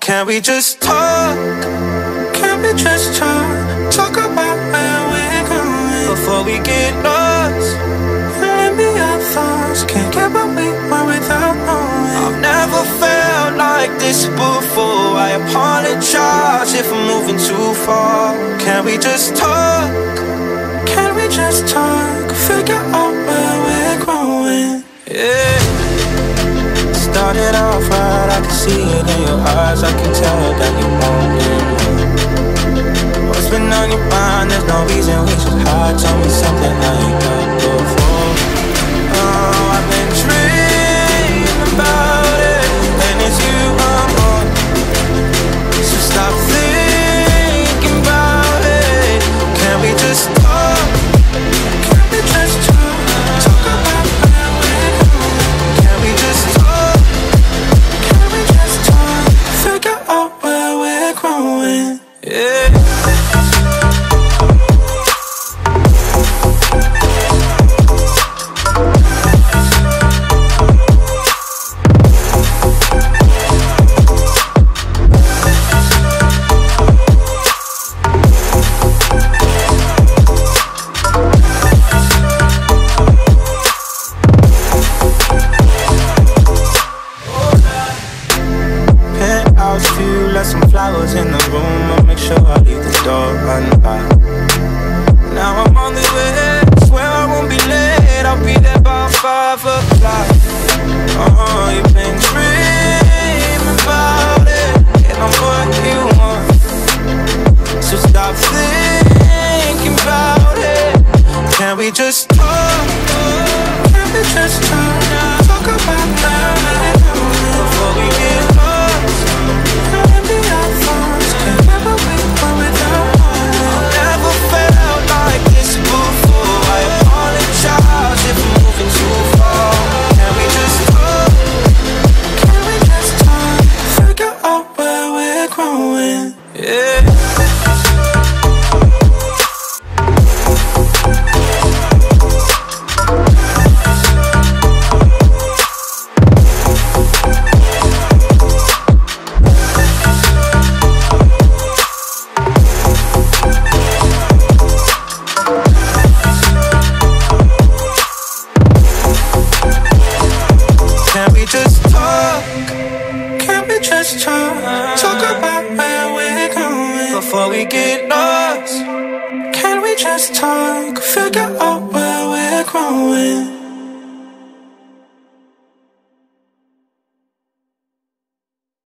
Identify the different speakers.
Speaker 1: Can we just talk? Can we just talk? Talk about where we're going before we get lost. Let me our thoughts. Can't get what we want without knowing. I've never felt like this before. I apologize if I'm moving too far. Can we just talk? Can we just talk? Figure out where we're growing. Yeah. Started off right, I can see it in your eyes. I can tell that you want it. What's been on your mind? There's no reason we should hide. Tell me something I ain't got Penthouse view, left some flowers in the room. I'll make sure I leave the door unlocked. Now I'm on the way, swear I won't be late. I'll be there by five o'clock. Oh, you've been dreaming about it, and I'm what you want. So stop thinking about it. Can we just talk? Can we just talk? Talk about that just talk? Talk about where we're going before we get lost. Can we just talk? Figure out where we're growing.